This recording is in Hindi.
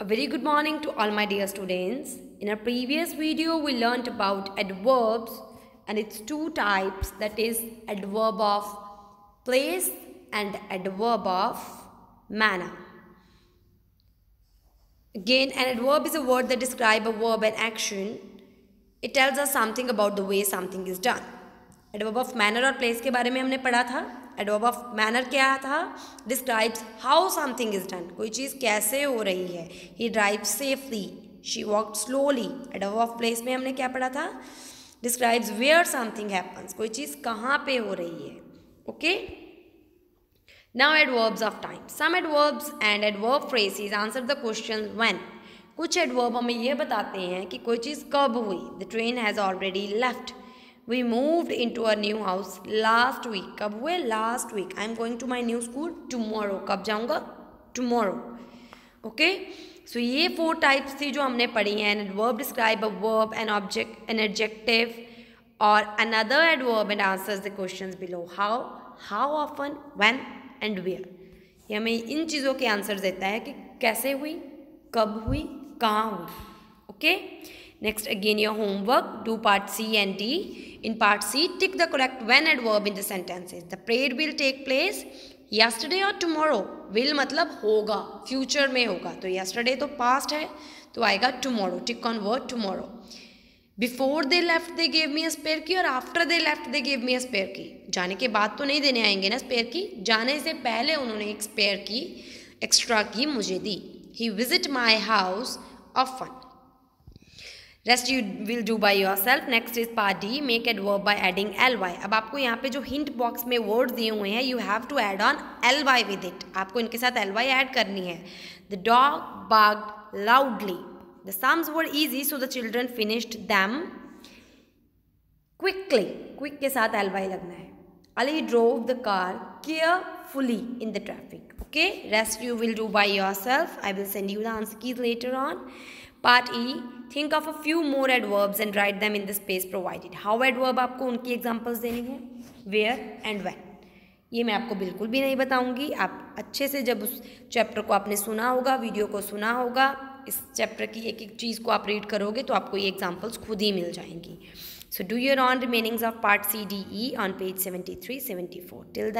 A very good morning to all my dear students. In our previous video, we learnt about adverbs and its two types that is adverb of place and adverb of manner. Again, an adverb is a word that describe a verb and action. It tells us something about the way something is done. Adverb of manner और place के बारे में हमने पढ़ा था एडवर्ब ऑफ़ मैनर क्या था? Describes how something is done कोई चीज़ कैसे हो रही है? He drive safely she walk slowly adverb of place में हमने क्या पढ़ा था? डिस्क्राइब्स वेयर समथिंग हैपन्स कोई चीज़ कहाँ पे हो रही है? Okay now adverbs of time some adverbs and adverb phrases answer the question when कुछ एडवर्ब हमें यह बताते हैं कि कोई चीज़ कब हुई? The train has already left we moved into a new house last week कब हुए? Last week I am going to my new school tomorrow कब जाऊँगा? टमोरो ओके सो ये फोर टाइप्स थी जो हमने पढ़ी हैं. An verb describe a verb an object an adjective और another adverb and answers the question below how how often when and where ये हमें इन चीज़ों के आंसर देता है कि कैसे हुई? कब हुई? कहाँ हुई? Okay next again your homework do part C and D In part C, tick the correct when adverb in the sentences. The parade will take place yesterday or tomorrow. Will मतलब होगा future में होगा तो yesterday तो past है तो आएगा tomorrow. Tick on word tomorrow. Before they left they gave me spare key और after they left they gave me spare key जाने के बाद तो नहीं देने आएँगे ना स्पेयर की जाने से पहले उन्होंने एक स्पेयर की एक्स्ट्रा की मुझे दी he visit my house of fun rest you will do by yourself next is part D make adverb by adding L Y अब आपको यहाँ पे जो हिंट बॉक्स में वर्ड दिए हुए हैं you have to add on L Y with it आपको इनके साथ एल वाई एड करनी है. The dog barked loudly the sums were easy so the children finished them quickly quick के साथ एल वाई लगना है. Ali drove the car carefully in the traffic okay rest you will do by yourself. I will send you the answer keys later on. Part E think of a few more adverbs and write them in the space provided how adverb आपको उनकी एग्जाम्पल्स देनी है? वेयर एंड वैन ये मैं आपको बिल्कुल भी नहीं बताऊँगी। आप अच्छे से जब उस चैप्टर को आपने सुना होगा वीडियो को सुना होगा, इस चैप्टर की एक एक चीज़ को आप रीड करोगे तो आपको ये एग्जाम्पल्स खुद ही मिल जाएँगी। So do your own remainings of part C D E on page seventy three seventy four till